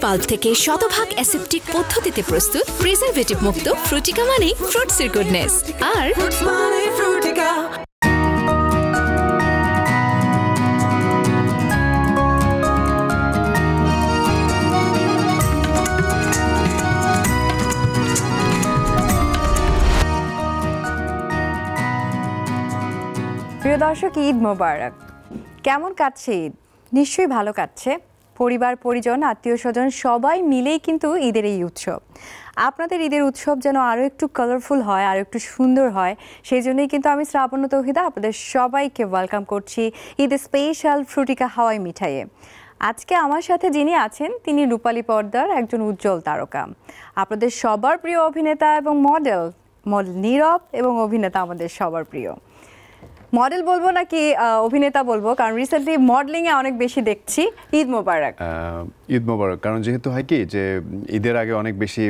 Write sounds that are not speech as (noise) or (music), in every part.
Pulp থেকে শতভাগ aseptic পদ্ধতিতে প্রস্তুত প্রিজারভেটিভ মুক্ত ফ্রুটিকা মানে ফ্রুটসের গুডনেস আর Money প্রিয় দর্শক, ঈদ মোবারক। কেমন কাটছে ঈদ? নিশ্চয়ই ভালো কাটছে। পরিবার, পরিজন আত্মীয় স্বজন সবাই মিলেই কিন্তু ঈদের এই উৎসব। আপনাদের ঈদের উৎসব যেন আরও একটু কালারফুল হয় আরও একটু সুন্দর হয়, সেই জন্যই কিন্তু আমি শ্রাবণ তৌহিদা আপনাদের সবাইকে ওয়েলকাম করছি ঈদের স্পেশাল ফ্রুটিকা হাওয়াই মিঠাইয়ে। আজকে আমার সাথে যিনি আছেন, তিনি রূপালী পর্দার একজন উজ্জ্বল তারকা। আপনাদের সবার প্রিয় অভিনেতা এবং মডেল মডেল নীরব এবং অভিনেতা আমাদের সবার প্রিয়। মডেল বলব নাকি অভিনেতা বলব? কারণ রিসেন্টলি মডেলিং এ অনেক বেশি দেখছি। ঈদ মোবারক। ঈদ মোবারক। কারণ যেহেতু হয় কি যে ঈদের আগে অনেক বেশি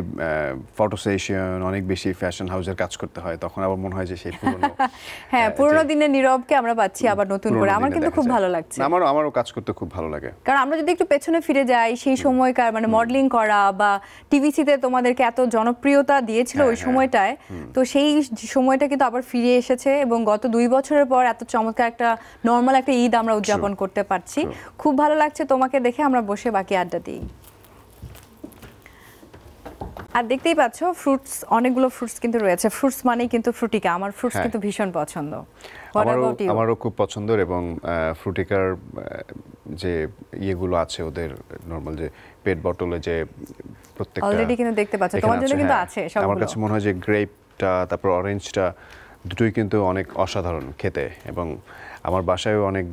ফটো সেশন অনেক বেশি ফ্যাশন হাউসের কাজ করতে হয় তখন আবার মনে হয় যে সেই পুরনো (laughs) হ্যাঁ পুরোনো দিনের নীরবকে আমরা পাচ্ছি আবার নতুন করে। আমার কিন্তু খুব ভালো লাগছে। আমারও আমারও কাজ করতে খুব ভালো লাগে। কারণ আমরা যদি একটু পেছনে ফিরে যাই সেই সময়কার মানে মডেলিং করা বা টিভিসিতে তোমাদেরকে এত জনপ্রিয়তা দিয়েছিল হ্যাঁ, ওই হ্যাঁ। সময়টায় তো সেই সময়টা কিন্তু আবার ফিরে এসেছে এবং গত দুই বছরের পর এত চমৎকার একটা নর্মাল একটা ঈদ আমরা উদযাপন করতে পারছি। খুব ভালো লাগছে তোমাকে দেখে আমরা বসে বাকি আড্ডা দিই। আর দেখতেই পাচ্ছ ফ্রুটস অনেকগুলো ফ্রুটস কিন্তু রয়েছে। ফ্রুটস মানেই কিন্তু ফ্রুটিকা আমার ফ্রুটস হ্যাঁ। কিন্তু ভীষণ পছন্দ। আমারও খুব পছন্দের এবং ফ্রুটিকার যে ইয়েগুলো আছে ওদের নর্মাল যে পেট বটলে যে প্রত্যেকটা Already কিন্তু দেখতে পাচ্ছ, তোমার জন্য কিন্তু হ্যাঁ। আছে আমার কাছে মনে হয় যে গ্রেপটা তারপর অরেঞ্জটা দুটোই কিন্তু অনেক অসাধারণ খেতে এবং আমার বাসায়ও অনেক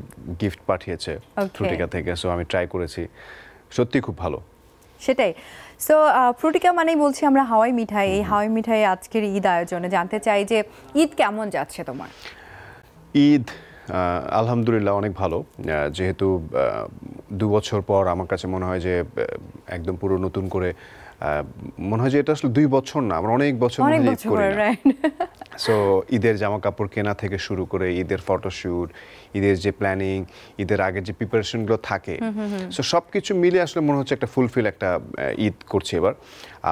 গিফট পাঠিয়েছে ফ্রুটিকা থেকে সো আমি ট্রাই করেছি। সত্যি খুব ভালো। সেটাই। সো ফ্রুটিকা মানেই বলছি আমরা হাওয়াই মিঠাই। এই হাওয়াই মিঠাই আজকের ঈদ আয়োজনে জানতে চাই যে ঈদ কেমন যাচ্ছে তোমার? ঈদ আলহামদুলিল্লাহ অনেক ভালো। যেহেতু দু বছর পর আমার কাছে মনে হয় যে একদম পুরো নতুন করে আহ, মনে হয় যে এটা আসলে দুই বছর না আমরা অনেক বছর ঈদ করি সো ঈদের জামা কাপড় কেনা থেকে শুরু করে ঈদের ফটোশ্যুট ঈদের যে প্ল্যানিং ঈদের আগের যে প্রিপারেশনগুলো থাকে সো সব কিছু মিলে আসলে মনে হচ্ছে একটা ফুলফিল একটা ঈদ করছি এবার।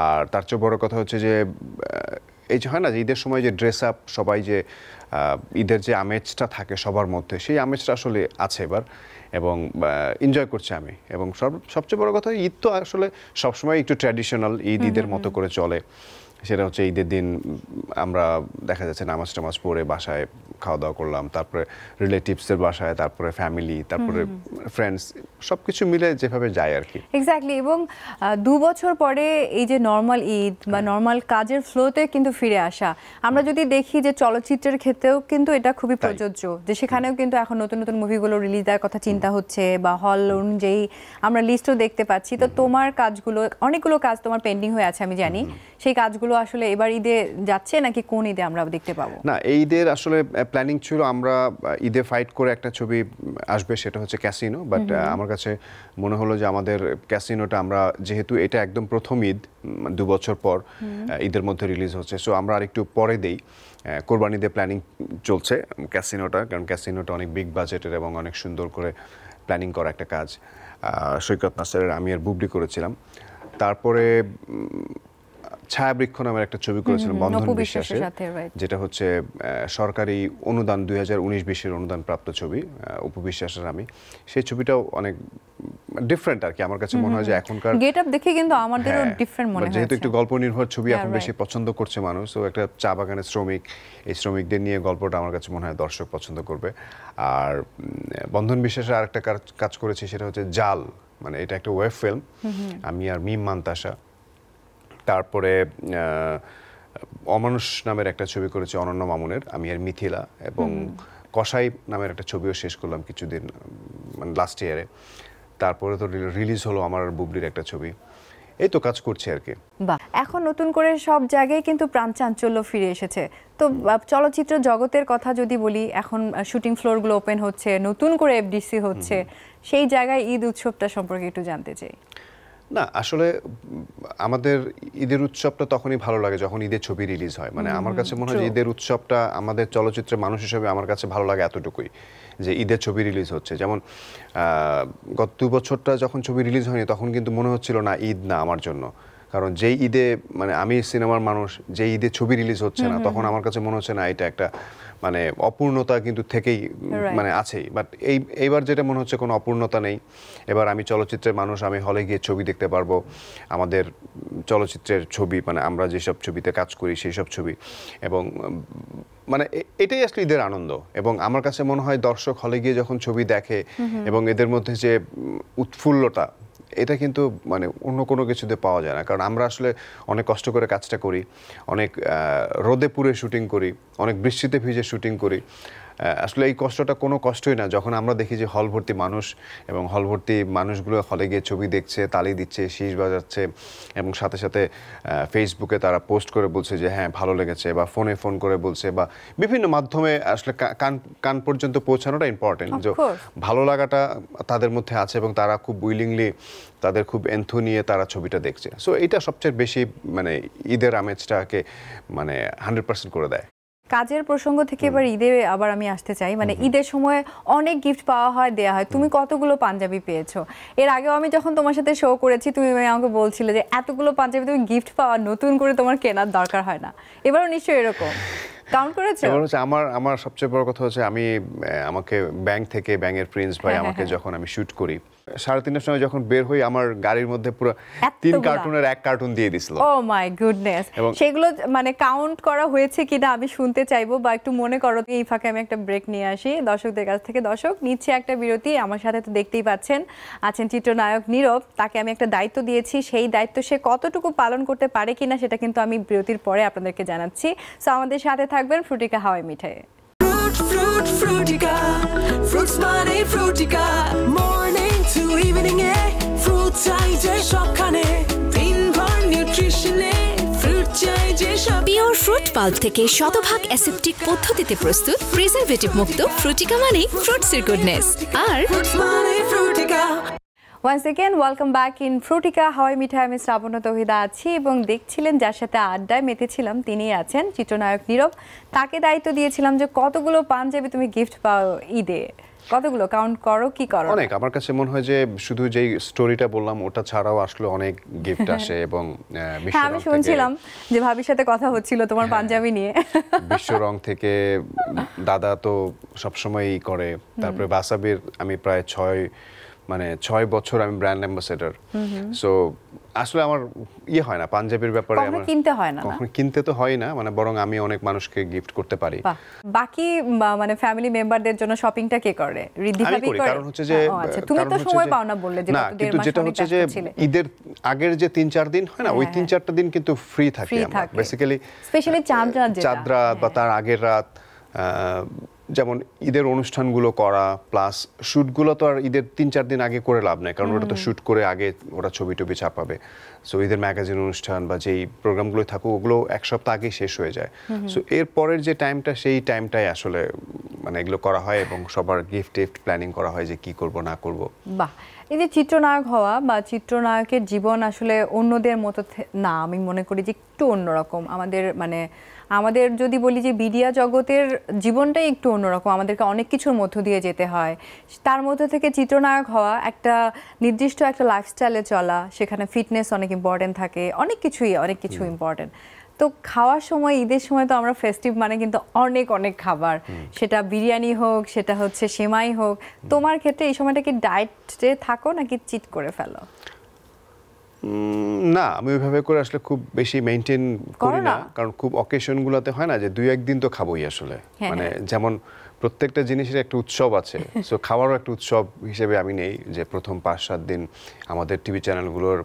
আর তার চেয়ে বড় কথা হচ্ছে যে এই যে হয় না যে ঈদের সময় যে ড্রেস আপ সবাই যে ঈদের যে আমেজটা থাকে সবার মধ্যে সেই আমেজটা আসলে আছে এবার এবং এনজয় করছি আমি এবং সব সবচেয়ে বড় কথা ঈদ তো আসলে সবসময় একটু ট্র্যাডিশনাল ঈদ ঈদের মতো করে চলে। সেটা হচ্ছে ঈদের দিন আমরা দেখা যাচ্ছে নামাজ টামাজ পড়ে বাসায় খাওয়া দাওয়া করলাম তারপরে রিলেটিভসের বাসায় তারপরে ফ্যামিলি তারপরে ফ্রেন্ডস সব কিছু মিলে যেভাবে যায় আর কি এক্স্যাক্টলি এবং দু বছর পরে এই যে নর্মাল ঈদ বা নর্মাল কাজের ফ্লোতে কিন্তু ফিরে আসা। আমরা যদি দেখি যে চলচ্চিত্রের ক্ষেত্রেও কিন্তু এটা খুবই প্রযোজ্য যে সেখানেও কিন্তু এখন নতুন নতুন মুভিগুলো রিলিজ দেওয়ার কথা চিন্তা হচ্ছে বা হল অনুযায়ী আমরা লিস্টও দেখতে পাচ্ছি। তো তোমার কাজগুলো অনেকগুলো কাজ তোমার পেন্ডিং হয়ে আছে আমি জানি। সেই কাজগুলো আসলে এবার ঈদে যাচ্ছে নাকি কোন ঈদে আমরা দেখতে পাবো? না এই ঈদের আসলে প্ল্যানিং ছিল আমরা ঈদে ফাইট করে একটা ছবি আসবে সেটা হচ্ছে ক্যাসিনো বাট আমার কাছে মনে হলো যে আমাদের ক্যাসিনোটা আমরা যেহেতু এটা একদম প্রথম ঈদ দু বছর পর ঈদের মধ্যে রিলিজ হচ্ছে সো আমরা আরেকটু পরে দেই। কোরবানিতে প্ল্যানিং চলছে ক্যাসিনোটা কারণ ক্যাসিনোটা অনেক বিগ বাজেটের এবং অনেক সুন্দর করে প্ল্যানিং করা একটা কাজ। সৈকত নাসারের আমি আর বুবলি করেছিলাম। তারপরে ছায়াবৃক্ষ নামের একটা ছবি করেছিলাম হুম, বন্ধন বিশ্বাসের যেটা হচ্ছে সরকারি অনুদান দুই হাজার উনিশ বিশের অনুদান প্রাপ্ত ছবি আহ, অপু বিশ্বাসের আমি সেই ছবিটাও অনেক ডিফারেন্ট আর কি। আমার কাছে মনে হয় যে এখনকার গেট আপ দেখে কিন্তু আমাদেরও হ্যাঁ, ডিফারেন্ট মনে হয় যেহেতু একটু গল্প নির্ভর ছবি এখন বেশি পছন্দ করছে মানুষ। তো একটা চা বাগানের শ্রমিক এই শ্রমিকদের নিয়ে গল্পটা আমার কাছে মনে হয় দর্শক পছন্দ করবে। আর বন্ধন বিশ্বাসের আরেকটা কাজ- কাজ করেছি সেটা হচ্ছে জাল। মানে এটা একটা ওয়েব ফিল্ম আমি আর মিম মান্তাসা। তারপরে অমানুষ নামের একটা ছবি করেছি অনন্য মামুনের আমি আর মিথিলা এবং কসাই নামের একটা ছবিও শেষ করলাম কিছুদিন মানে লাস্ট ইয়ারে তারপরে তো রিলিজ হলো আমার বুবলির একটা ছবি। এই তো কাজ করছে আর কি। বাহ এখন নতুন করে সব জায়গায় কিন্তু প্রাণ চাঞ্চল্য ফিরে এসেছে। তো চলচ্চিত্র জগতের কথা যদি বলি এখন শুটিং ফ্লোরগুলো ওপেন হচ্ছে নতুন করে এফডিসি হচ্ছে সেই জায়গায় ঈদ উৎসবটা সম্পর্কে একটু জানতে চাই। না আসলে আমাদের ঈদের উৎসবটা তখনই ভালো লাগে যখন ঈদের ছবি রিলিজ হয়। মানে আমার কাছে মনে হয় যে ঈদের উৎসবটা আমাদের চলচ্চিত্রের মানুষ হিসেবে আমার কাছে ভালো লাগে এতটুকুই যে ঈদের ছবি রিলিজ হচ্ছে। যেমন গত দু বছরটা যখন ছবি রিলিজ হয়নি তখন কিন্তু মনে হচ্ছিল না ঈদ না আমার জন্য। কারণ যেই ঈদে মানে আমি সিনেমার মানুষ যে ঈদে ছবি রিলিজ হচ্ছে না তখন আমার কাছে মনে হচ্ছে না এটা একটা মানে অপূর্ণতা কিন্তু থেকেই মানে আছেই। বাট এই এইবার যেটা মনে হচ্ছে কোনো অপূর্ণতা নেই এবার আমি চলচ্চিত্রের মানুষ আমি হলে গিয়ে ছবি দেখতে পারব। আমাদের চলচ্চিত্রের ছবি মানে আমরা যেসব ছবিতে কাজ করি সেই সব ছবি। এবং মানে এটাই আসলে ঈদের আনন্দ। এবং আমার কাছে মনে হয় দর্শক হলে গিয়ে যখন ছবি দেখে এবং এদের মধ্যে যে উৎফুল্লতা এটা কিন্তু মানে অন্য কোনো কিছুতে পাওয়া যায় না। কারণ আমরা আসলে অনেক কষ্ট করে কাজটা করি, অনেক রোদে পুড়ে শুটিং করি, অনেক বৃষ্টিতে ভিজে শুটিং করি। আসলে এই কষ্টটা কোনো কষ্টই না। যখন আমরা দেখি যে হল ভর্তি মানুষ এবং হল ভর্তি মানুষগুলো হলে গিয়ে ছবি দেখছে তালি দিচ্ছে শীষ বাজাচ্ছে এবং সাথে সাথে ফেসবুকে তারা পোস্ট করে বলছে যে হ্যাঁ ভালো লেগেছে বা ফোনে ফোন করে বলছে বা বিভিন্ন মাধ্যমে আসলে কান কান পর্যন্ত পৌঁছানোটা ইম্পর্টেন্ট যে ভালো লাগাটা তাদের মধ্যে আছে এবং তারা খুব উইলিংলি তাদের খুব এন্থু নিয়ে তারা ছবিটা দেখছে। সো এটা সবচেয়ে বেশি মানে ঈদের আমেজটাকে মানে হান্ড্রেড পার্সেন্ট করে দেয়। কাজের প্রসঙ্গ থেকে এবার ঈদে আবার আমি আসতে চাই। মানে ঈদের সময় অনেক গিফট পাওয়া হয় দেয়া হয়। তুমি কতগুলো পাঞ্জাবি পেয়েছ? এর আগেও আমি যখন তোমার সাথে শো করেছি তুমি আমাকে বলছিলে যে এতগুলো পাঞ্জাবি তুমি গিফট পাওয়া নতুন করে তোমার কেনার দরকার হয় না। এবারও নিশ্চয়ই এরকম। কাউন্ট করেছ? এবার হচ্ছে আমার আমার সবচেয়ে বড় কথা হচ্ছে আমি আমাকে ব্যাংক থেকে ব্যাংকের প্রিন্স ভাই হ্যাঁ, আমাকে হ্যাঁ, যখন আমি শুট করি সাড়ে তিনটার সময় যখন বের হই আমার গাড়ির মধ্যে পুরো তিন কার্টুনের এক কার্টুন দিয়ে দিছিল। ও মাই গুডনেস সেগুলো মানে কাউন্ট করা হয়েছে কিনা আমি শুনতে চাইব বা একটু মনে করো এই ফাঁকে আমি একটা ব্রেক নিয়ে আসি। দর্শকদের কাছ থেকে দর্শক নিচ্ছে একটা বিরতি আমার সাথে তো দেখতেই পাচ্ছেন আছেন চিত্রনায়ক নীরব তাকে আমি একটা দায়িত্ব দিয়েছি। সেই দায়িত্ব সে কতটুকু পালন করতে পারে কিনা সেটা কিন্তু আমি বিরতির পরে আপনাদেরকে জানাচ্ছি। সো আমাদের সাথে থাকবেন ফ্রুটিকা হাওয়াই মিঠাই Fruit, fruit, frutica. Fruits মানে frutica. Morning এ চাই যে সবখানে দিনভর nutrition এ চাই যে সব পিওর ফ্রুট পাল্প থেকে শতভাগ অ্যাসেপ্টিক পদ্ধতিতে প্রস্তুত প্রিজারভেটিভ মুক্ত ফ্রুটিকা মানে ফ্রুটসের গুডনেস আর মানে frutica. Once again welcome back in Frutica হাওয়াই মিঠাই আমি শ্রাবণ তহিদা আছি এবং দেখছিলেন যার সাথে আড্ডায় মেতেছিলাম তিনি আছেন চিত্রনায়ক নীরব। তাকে দায়িত্ব দিয়েছিলাম যে কতগুলো পাঞ্জাবি তুমি গিফট পাও ঈদে। কতগুলো? কাউন্ট করো কি করো? অনেক। আমার কাছে মনে হয় যে শুধু যেই স্টোরিটা বললাম ওটা ছাড়াও আসলে অনেক গিফট আসে এবং হ্যাঁ আমি শুনছিলাম যে ভাবির সাথে কথা হচ্ছিল তোমার হ্যাঁ। পাঞ্জাবি নিয়ে। বিশ্ব রং থেকে দাদা তো সবসময়ই করে। তারপরে বাসাবির আমি প্রায় ছয় মানে ছয় বছর আমি ব্র্যান্ড অ্যাম্বাসেডর সো আসলে আমার ইয়ে হয় না পাঞ্জাবির ব্যাপারে আমার কিনতে হয় না? কখনো কিনতে তো হয় না মানে বরং আমি অনেক মানুষকে গিফট করতে পারি। বাকি মানে ফ্যামিলি মেম্বারদের জন্য শপিংটা কে করে? রিদ্ধি ভাবি করে কারণ হচ্ছে যে আচ্ছা। তুমি তো সময় পাও না বললে যে না কিন্তু যেটা হচ্ছে যে ঈদের আগের যে তিন চার দিন হয় না ওই হ্যাঁ, তিন হ্যাঁ। চারটা দিন কিন্তু ফ্রি থাকি আমরা। বেসিক্যালি Specially চাঁদ রাত চাঁদ রাত বা হ্যাঁ। তার আগের রাত আহ, যেমন ঈদের অনুষ্ঠানগুলো করা প্লাস শ্যুটগুলো তো আর ঈদের তিন চার দিন আগে করে লাভ নেই কারণ ওটা তো শ্যুট করে আগে ওরা ছবি টবি ছাপাবে। সো ঈদের ম্যাগাজিন অনুষ্ঠান বা যেই প্রোগ্রামগুলো থাকুক ওগুলো এক সপ্তাহ আগেই শেষ হয়ে যায়। সো এর পরের যে টাইমটা সেই টাইমটাই আসলে মানে এগুলো করা হয় এবং সবার গিফট টিফট প্ল্যানিং করা হয় যে কি করব না করব। বাহ! এই যে চিত্রনায়ক হওয়া বা চিত্রনায়কের জীবন আসলে অন্যদের মতো না আমি মনে করি যে একটু অন্যরকম। আমাদের মানে আমাদের যদি বলি যে মিডিয়া জগতের জীবনটাই একটু অন্যরকম। আমাদেরকে অনেক কিছুর মধ্য দিয়ে যেতে হয়। তার মধ্যে থেকে চিত্রনায়ক হওয়া একটা নির্দিষ্ট একটা লাইফস্টাইলে চলা সেখানে ফিটনেস অনেক ইম্পর্টেন্ট থাকে। অনেক কিছুই অনেক কিছু ইম্পর্টেন্ট তো খাওয়ার সময় ঈদের সময় তো আমরা ফেস্টিভ মানে কিন্তু অনেক অনেক খাবার। সেটা বিরিয়ানি হোক সেটা হচ্ছে সেমাই হোক। তোমার ক্ষেত্রে এই সময়টা কি ডায়েটে থাকো নাকি চিট করে ফেলো? না আমি ওইভাবে করে আসলে খুব বেশি মেনটেন করো না? কারণ খুব অকেশনগুলোতে হয় না যে দুই একদিন তো খাবোই আসলে। হ্যাঁ, মানে হ্যাঁ। যেমন প্রত্যেকটা জিনিসের একটা উৎসব আছে। (laughs) সো খাওয়ারও একটা উৎসব হিসেবে আমি নেই যে প্রথম পাঁচ সাত দিন আমাদের টিভি চ্যানেলগুলোর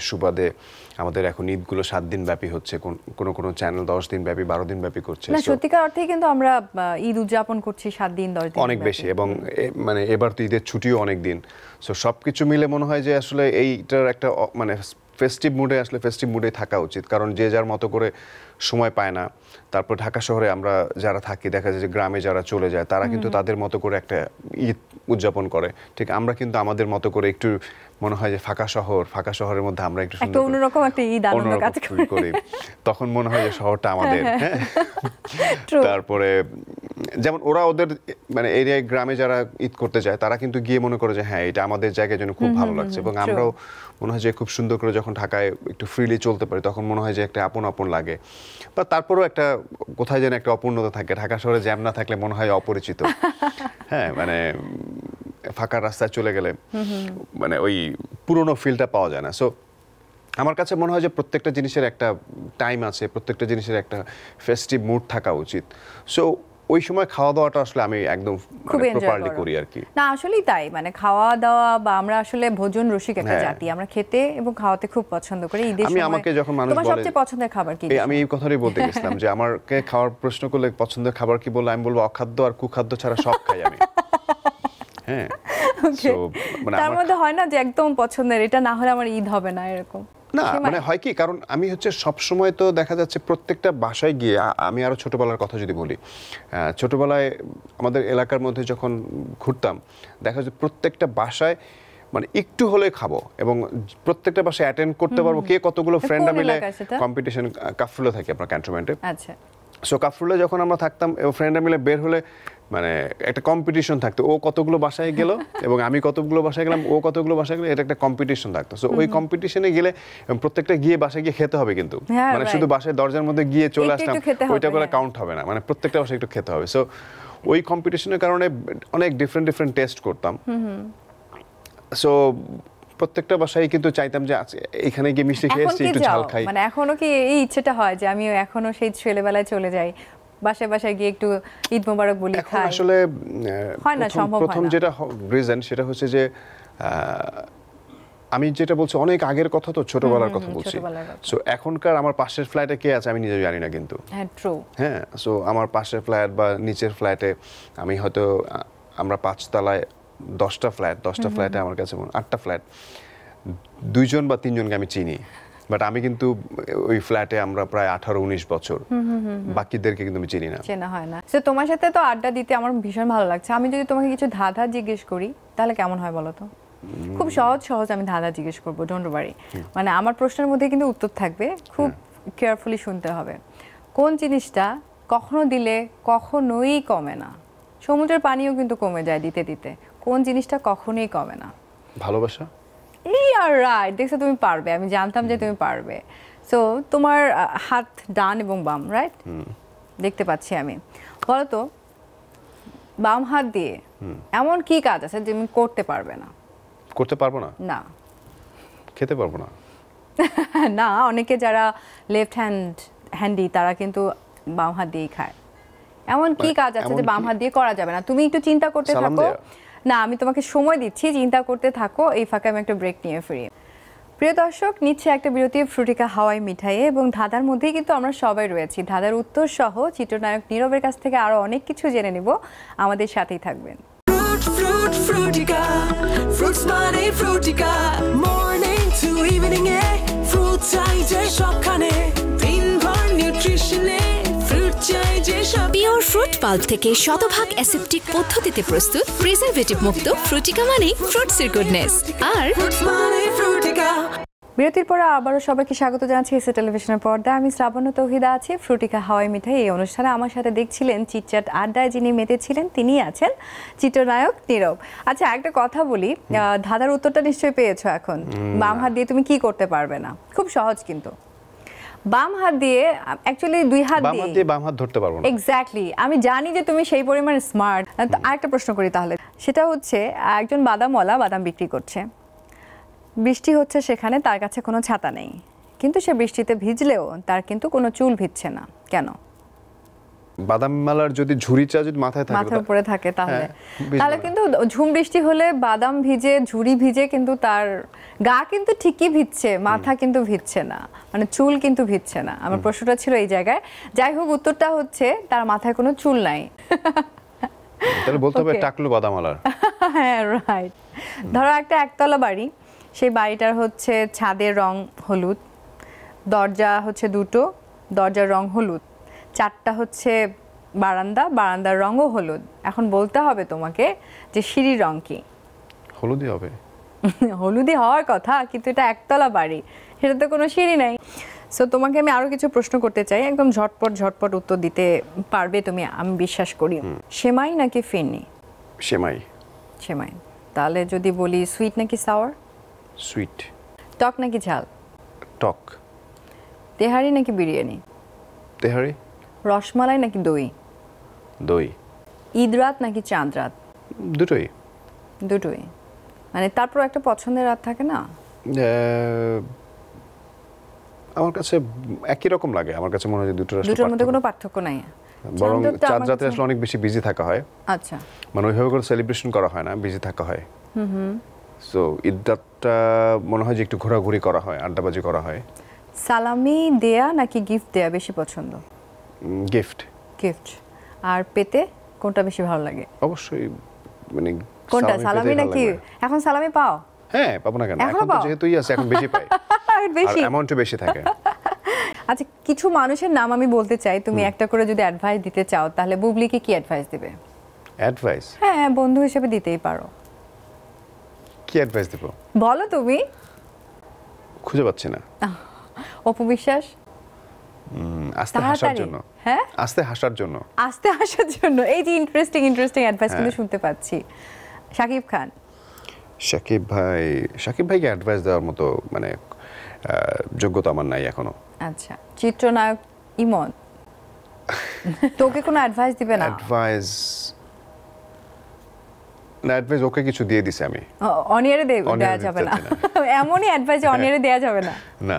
সুবাদে আমাদের এখন ঈদগুলো সাত দিন ব্যাপী হচ্ছে। কোন- কোনো কোনো চ্যানেল দশ দিন ব্যাপী বারো দিন ব্যাপী করছে। না সত্যিকার অর্থেই কিন্তু আমরা ঈদ উদযাপন করছি সাত দিন দশ দিন অনেক বেশি এবং মানে এবার তো ঈদের ছুটিও অনেক দিন। সো সব কিছু মিলে মনে হয় যে আসলে এইটার একটা মানে ফেস্টিভ মুডে আসলে ফেস্টিভ মুডে থাকা উচিত। কারণ যে যার মতো করে সময় পায় না তারপর ঢাকা শহরে আমরা যারা থাকি দেখা যায় যে গ্রামে যারা চলে যায় তারা কিন্তু তাদের মতো করে একটা ঈদ উদযাপন করে। ঠিক আমরা কিন্তু আমাদের মতো করে একটু মনে হয় যে ফাঁকা শহর ফাঁকা শহরের মধ্যে আমরা একটু একটা অন্যরকম একটা ঈদ আনন্দ কাজ করি। তখন মনে হয় যে শহরটা আমাদের হ্যাঁ। (laughs) তারপরে যেমন ওরা ওদের মানে এরিয়ায় গ্রামে যারা ঈদ করতে যায় তারা কিন্তু গিয়ে মনে করে যে হ্যাঁ এটা আমাদের জায়গায় জন্য খুব ভালো লাগছে। এবং আমরাও মনে হয় যে খুব সুন্দর করে যখন ঢাকায় একটু ফ্রিলি চলতে পারি তখন মনে হয় যে একটা আপন আপন লাগে। বা তারপরেও একটা কোথায় যেন একটা অপূর্ণতা থাকে। ঢাকা শহরে জ্যাম না থাকলে মনে হয় অপরিচিত। (laughs) হ্যাঁ মানে ফাঁকা রাস্তায় চলে গেলে মানে ওই পুরনো ফিলটা পাওয়া যায় না। সো আমার কাছে মনে হয় যে প্রত্যেকটা জিনিসের একটা টাইম আছে প্রত্যেকটা জিনিসের একটা ফেস্টিভ মুড থাকা উচিত। সো ওই সময় খাওয়া দাওয়াটা আসলে আমি একদম প্রপারলি করি আর কি। না আসলেই তাই। মানে খাওয়া দাওয়া বা আমরা আসলে ভোজন রসিক একটা হ্যাঁ। জাতি আমরা খেতে এবং খাওয়াতে খুব পছন্দ করি। ঈদের আমি আমাকে যখন মানুষ তোমার বলে- সবচেয়ে পছন্দের খাবার কি আমি এই কথাটাই বলতে গেছিলাম যে আমাকে খাওয়ার প্রশ্ন করলে পছন্দের খাবার কি? বললে আমি বলব অখাদ্য আর কুখাদ্য ছাড়া সব খাই আমি। হ্যাঁ। (laughs) মানে তার মধ্যে হয় না যে একদম পছন্দের? এটা না হলে আমার ঈদ হবে না এরকম। না মানে হয় কি? কারণ আমি হচ্ছে সব সময় তো দেখা যাচ্ছে প্রত্যেকটা বাসায় গিয়ে আমি আরও ছোটবেলার কথা যদি বলি ছোটবেলায় আমাদের এলাকার মধ্যে যখন ঘুরতাম দেখা যাচ্ছে প্রত্যেকটা বাসায় মানে একটু হলে খাব এবং প্রত্যেকটা বাসায় অ্যাটেন্ড করতে পারব কে কতগুলো কোন ফ্রেন্ডরা মিলে কম্পিটিশন কাফরুলে থাকি আপনার ক্যান্টনমেন্টে আচ্ছা। সো কাফরুলে যখন আমরা থাকতাম ফ্রেন্ডরা মিলে বের হলে মানে একটা কম্পিটিশন থাকতো। ও কতগুলো বাসায় গেল এবং আমি কতগুলো বাসায় গেলাম ও কতগুলো বাসায় গেলে এটা একটা কম্পিটিশন থাকতো। সো ওই কম্পিটিশনে গেলে প্রত্যেকটা গিয়ে বাসায় গিয়ে খেতে হবে কিন্তু। হ্যাঁ, মানে শুধু বাসায় দরজার মধ্যে গিয়ে চলে আসলাম হবে, ওইটা করে হ্যাঁ। কাউন্ট হবে না। মানে প্রত্যেকটা বাসায় একটু খেতে হবে। সো ওই কম্পিটিশনের কারণে অনেক ডিফারেন্ট ডিফারেন্ট টেস্ট করতাম। সো প্রত্যেকটা বাসায় কিন্তু চাইতাম যে আজকে এখানে গিয়ে মিষ্টি খেয়ে একটু ঝাল খাই। মানে এখনও কি এই ইচ্ছেটা হয় যে আমি এখনও সেই ছেলেবেলায় চলে যাই। বাসায় বাসায় গিয়ে একটু ঈদ মোবারক বলি খাই। আসলে হয় না, সম্ভব প্রথম যেটা রিজন সেটা হচ্ছে যে আমি যেটা বলছি অনেক আগের কথা তো ছোটবেলার কথা বলছি। সো এখনকার আমার পাশের ফ্ল্যাটে কে আছে আমি নিজে জানি না কিন্তু। হ্যাঁ ট্রু হ্যাঁ সো আমার পাশের ফ্ল্যাট বা নিচের ফ্ল্যাটে আমি হয়তো আমরা পাঁচতলায় দশটা ফ্ল্যাট দশটা ফ্ল্যাটে আমার কাছে আটটা ফ্ল্যাট দুইজন বা তিনজনকে আমি চিনি। বাট আমি কিন্তু ওই ফ্ল্যাটে আমরা প্রায় আঠারো উনিশ বছর। বাকিদেরকে কিন্তু আমি চিনি না। চেনা হয় না। তো তোমার সাথে তো আড্ডা দিতে আমার ভীষণ ভালো লাগছে। আমি যদি তোমাকে কিছু ধাঁধা জিজ্ঞেস করি তাহলে কেমন হয় বলো তো? খুব সহজ সহজ আমি ধাঁধা জিজ্ঞেস করব ডোন্ট ওয়ারি মানে আমার প্রশ্নের মধ্যে কিন্তু উত্তর থাকবে। খুব কেয়ারফুলি শুনতে হবে। কোন জিনিসটা কখনো দিলে কখনোই কমে না? সমুদ্রের পানিও কিন্তু কমে যায় দিতে দিতে। কোন জিনিসটা কখনোই কমে না? ভালোবাসা? রাইট দেখছ তুমি পারবে। আমি জানতাম যে তুমি পারবে। সো তোমার হাত ডান এবং বাম রাইট দেখতে পাচ্ছি আমি। বলো তো বাম হাত দিয়ে এমন কি কাজ আছে যে তুমি করতে পারবে না? করতে পারব না? না। খেতে পারব না? (laughs) না অনেকে যারা লেফট হ্যান্ড হ্যান্ডি তারা কিন্তু বাম হাত দিয়েই খায়। এমন কি মানে কাজ আছে যে বাম হাত দিয়ে করা যাবে না? তুমি একটু চিন্তা করতে থাকো? না আমি তোমাকে সময় দিচ্ছি চিন্তা করতে থাকো এই ফাঁকে আমি একটা ব্রেক নিয়ে ফিরি প্রিয় দর্শক নিচ্ছে একটা বিরতি ফ্রুটিকা হাওয়াই মিঠাইয়ে এবং ধাঁধার মধ্যেই কিন্তু আমরা সবাই রয়েছি ধাঁধার উত্তর সহ চিত্রনায়ক নীরবের কাছ থেকে আরও অনেক কিছু জেনে নিব আমাদের সাথেই থাকবেন Fruit, frutica. Fruits মানে frutica. এ fruit চাই যে সবখানে পাল্প থেকে শতভাগ অ্যাসেপ্টিক পদ্ধতিতে প্রস্তুত প্রিজারভেটিভ মুক্ত ফ্রুটিকা মানে ফ্রুটসের গুডনেস আর মানে. বিরতির পরে আবারও সবাইকে স্বাগত জানাচ্ছি এসে টেলিভিশনের পর্দায়। আমি শ্রাবণ তৌহিদা আছি ফ্রুটিকা হাওয়াই মিঠাই এই অনুষ্ঠানে আমার সাথে দেখছিলেন চিটচাট আড্ডায় যিনি মেতেছিলেন তিনি আছেন চিত্রনায়ক নীরব। আচ্ছা একটা কথা বলি আহ, ধাঁধার উত্তরটা নিশ্চয়ই পেয়েছ এখন। বাম হাত দিয়ে তুমি কি করতে পারবে না? খুব সহজ কিন্তু। বাম হাত দিয়ে অ্যাকচুয়ালি দুই হাত দিয়ে বাম হাত দিয়ে। বাম হাত ধরতে পারব না। এক্স্যাক্টলি আমি জানি যে তুমি সেই পরিমাণ স্মার্ট তো আরেকটা প্রশ্ন করি তাহলে। সেটা হচ্ছে একজন বাদামওয়ালা বাদাম বিক্রি করছে। বৃষ্টি হচ্ছে সেখানে তার কাছে কোনো ছাতা নেই। কিন্তু সে বৃষ্টিতে ভিজলেও তার কিন্তু কোনো চুল ভিজছে না। কেন? বাদাম মালার যদি ঝুড়ি চা যদি মাথায় থাকে মাথার উপরে থাকে তাহলে। হ্যাঁ, তাহলে কিন্তু ঝুম বৃষ্টি হলে বাদাম ভিজে ঝুড়ি ভিজে কিন্তু তার গা কিন্তু ঠিকই ভিজছে মাথা কিন্তু ভিজছে না মানে চুল কিন্তু ভিজছে না। আমার প্রশ্নটা ছিল এই জায়গায়। যাই হোক উত্তরটা হচ্ছে তার মাথায় কোনো চুল নাই। তাহলে বলতে হবে. টাকলু বাদাম (laughs) হ্যাঁ রাইট ধরো একটা একতলা বাড়ি সেই বাড়িটার হচ্ছে ছাদের রং হলুদ দরজা হচ্ছে দুটো দরজার রং হলুদ। চারটা হচ্ছে বারান্দা বারান্দার রঙও হলুদ। এখন বলতে হবে তোমাকে যে সিঁড়ির রং কি। হলুদই হবে। (laughs) হলুদি হওয়ার কথা কিন্তু এটা একতলা বাড়ি সেটা তো কোনো সিঁড়ি নাই। সো তোমাকে আমি আরও কিছু প্রশ্ন করতে চাই একদম ঝটপট ঝটপট উত্তর দিতে পারবে তুমি আমি বিশ্বাস করি। সেমাই নাকি ফিরনি? সেমাই। সেমাই। তাহলে যদি বলি সুইট নাকি সাওয়ার? সুইট। টক নাকি ঝাল? টক। তেহারি নাকি বিরিয়ানি? তেহারি। রসমালাই নাকি দই? দই। ঈদ রাত নাকি চাঁদ রাত? দুটোই। দুটোই। মানে তারপর একটা পছন্দের রাত থাকে না? আমার কাছে একই রকম লাগে। আমার কাছে মনে হয় যে দুটোর দুটোর মধ্যে কোনো পার্থক্য নাই। বরং চাঁদ রাতে আসলে অনেক বেশি বিজি থাকা হয়। আচ্ছা। মানে ওইভাবে করে সেলিব্রেশন করা হয় না বিজি থাকা হয়। সো ঈদটা মনে হয় যে একটু ঘোরাঘুরি করা হয় আড্ডাবাজি করা হয়। সালামি দেয়া নাকি গিফট দেয়া বেশি পছন্দ? গিফট গিফট আর পেতে কোনটা বেশি ভালো লাগে? অবশ্যই মানে কোনটা সালামি নাকি? এখন সালামি পাও? হ্যাঁ পাবো না কেন? এখন তো? যেহেতুই আছে এখন বেশি পাই। (laughs) আর বেশি? অ্যামাউন্টও বেশি থাকে। (laughs) আচ্ছা কিছু মানুষের নাম আমি বলতে চাই তুমি একটা করে যদি অ্যাডভাইস দিতে চাও তাহলে বুবলিকে কি অ্যাডভাইস দিবে? অ্যাডভাইস হ্যাঁ বন্ধু হিসেবে দিতেই পারো। কি অ্যাডভাইস দেবো? বলো তুমি। খুঁজে পাচ্ছি না। অপবিশ্বাস? আস্তে হাসার জন্য। হ্যাঁ? আস্তে হাসার জন্য। আস্তে আসার জন্য। এই যে ইন্টারেস্টিং ইন্টারেস্টিং অ্যাডভাইস কিন্তু হ্যাঁ। শুনতে পাচ্ছি। শাকিব খান। সাকিব ভাই সাকিব ভাইকে অ্যাডভাইস দেওয়ার মতো মানে যোগ্যতা আমার নাই এখনও। আচ্ছা। চিত্রনায়ক ইমন। তোকে কোনো অ্যাডভাইস দিবে না? অ্যাডভাইস না অ্যাডভাইস ওকে কিছু দিয়ে দিছে আমি। অনিয়ারে দেওয়া যাবে না। (laughs) এমনই অ্যাডভাইস অনিয়ারে দেওয়া যাবে না। না।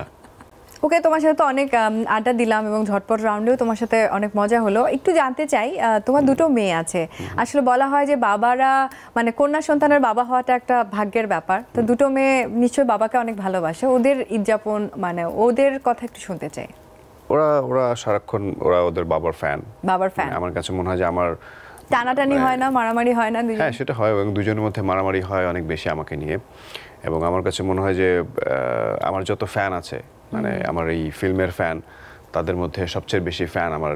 ওকে তোমার সাথে তো অনেক আড্ডা দিলাম এবং ঝটপট রাউন্ডেও তোমার সাথে অনেক মজা হলো। একটু জানতে চাই তোমার দুটো মেয়ে আছে। আসলে বলা হয় যে বাবারা মানে কন্যা সন্তানের বাবা হওয়াটা একটা ভাগ্যের ব্যাপার। তো দুটো মেয়ে নিশ্চয়ই বাবাকে অনেক ভালোবাসে। ওদের ঈদযাপন মানে ওদের কথা একটু শুনতে চাই। ওরা ওরা সারাক্ষণ ওরা ওদের বাবার ফ্যান বাবার ফ্যান আমার কাছে মনে হয় যে আমার টানাটানি হয় না মারামারি হয় না হ্যাঁ সেটা হয় এবং দুজনের মধ্যে মারামারি হয় অনেক বেশি আমাকে নিয়ে। এবং আমার কাছে মনে হয় যে আমার যত ফ্যান আছে মানে আমার এই ফিল্মের ফ্যান তাদের মধ্যে সবচেয়ে বেশি ফ্যান আমার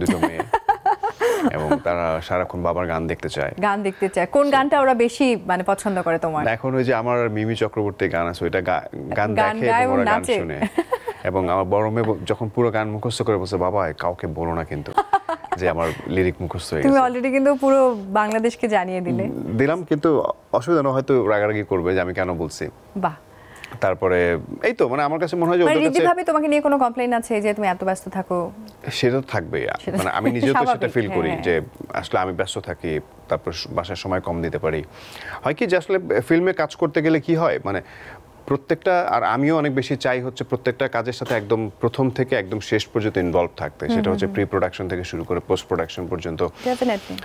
দুটো মেয়ে। (laughs) এবং তারা সারাক্ষণ বাবার গান দেখতে চায়। গান দেখতে চায়। কোন গানটা ওরা বেশি মানে পছন্দ করে তোমার? এখন ওই যে আমার মিমি চক্রবর্তী গান আছে ওইটা গান দেখে ওরা গান শুনে। এবং আমার বড় মেয়ে যখন পুরো গান মুখস্থ করে বলছে বাবা কাউকে বলো না কিন্তু যে আমার লিরিক মুখস্থ হয়ে তুমি অলরেডি কিন্তু পুরো বাংলাদেশকে জানিয়ে দিলে। দিলাম কিন্তু অসুবিধা না হয়তো রাগারাগি করবে যে আমি কেন বলছি। বাহ। তারপরে এই তো মানে আমার কাছে মনে হয় যে মানে ওদের কাছে ভাবে তোমাকে নিয়ে কোনো কমপ্লেইন আছে যে তুমি এত ব্যস্ত থাকো? সেটা তো থাকবেই। (laughs) মানে আমি নিজেও তো সেটা ফিল করি হ্যাঁ। যে আসলে আমি ব্যস্ত থাকি তারপর বাসার সময় কম দিতে পারি। হয় কি যে আসলে ফিল্মে কাজ করতে গেলে কি হয়? মানে প্রত্যেকটা আর আমিও অনেক বেশি চাই হচ্ছে প্রত্যেকটা কাজের সাথে একদম প্রথম থেকে একদম শেষ পর্যন্ত ইনভলভ থাকতে। সেটা হচ্ছে প্রি প্রোডাকশন থেকে শুরু করে পোস্ট প্রোডাকশন পর্যন্ত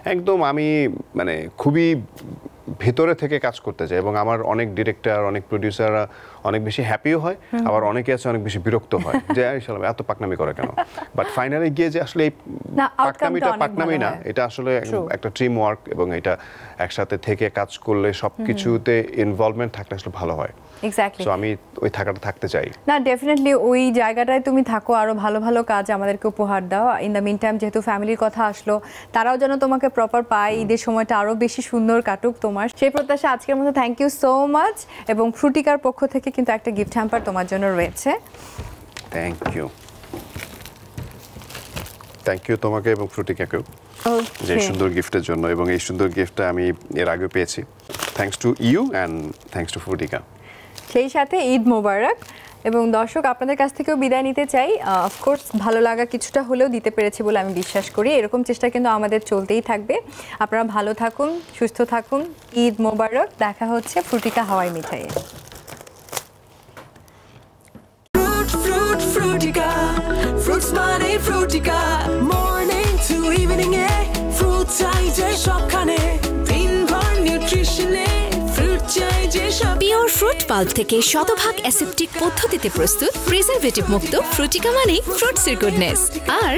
একদম আমি মানে খুবই ভেতরে থেকে কাজ করতে চাই এবং আমার অনেক ডিরেক্টর অনেক প্রডিউসাররা অনেক বেশি হ্যাপিও হয় আবার অনেকে আছে অনেক বেশি বিরক্ত হয় (laughs) যে এই এত পাকনামি করে কেন? বাট ফাইনালি গিয়ে যে আসলে এই পাকনামিটা পাকনামি না এটা আসলে একটা টিম ওয়ার্ক এবং এটা একসাথে থেকে কাজ করলে সবকিছুতে ইনভলভমেন্ট থাকলে আসলে ভালো হয়। এক্স্যাক্টলি সো আমি ওই থাকাটা থাকতে চাই। না ডেফিনেটলি ওই জায়গাটায় তুমি থাকো আরও ভালো ভালো কাজ আমাদেরকে উপহার দাও। ইন দ্য মিন টাইম যেহেতু ফ্যামিলির কথা আসলো তারাও যেন তোমাকে প্রপার পায় ঈদের সময়টা আরও বেশি সুন্দর কাটুক তোমার সেই প্রত্যাশা আজকের মতো থ্যাংক ইউ সো মাচ এবং ফ্রুটিকার পক্ষ থেকে কিন্তু একটা গিফট হ্যাম্পার তোমার জন্য রয়েছে। থ্যাংক ইউ থ্যাংক ইউ তোমাকে এবং ফ্রুটিকাকেও যে সুন্দর গিফটের জন্য এবং এই সুন্দর গিফটটা আমি এর আগে পেয়েছি। Thanks to you and thanks to Frutica সেই সাথে ঈদ মোবারক। এবং দর্শক, আপনাদের কাছ থেকেও বিদায় নিতে চাই। অফকোর্স ভালো লাগা কিছুটা হলেও দিতে পেরেছি বলে আমি বিশ্বাস করি। এরকম চেষ্টা কিন্তু আমাদের চলতেই থাকবে। আপনারা ভালো থাকুন, সুস্থ থাকুন। ঈদ মোবারক। দেখা হচ্ছে ফ্রুটিকা হাওয়াই মিঠাইয়ে। মানে frutica. Morning to evening A fruit চাই যে সবখানে। পাল্প থেকে শতভাগ অ্যাসেপ্টিক পদ্ধতিতে প্রস্তুত প্রিজারভেটিভ মুক্ত ফ্রুটিকা মানে ফ্রুটসের গুডনেস আর.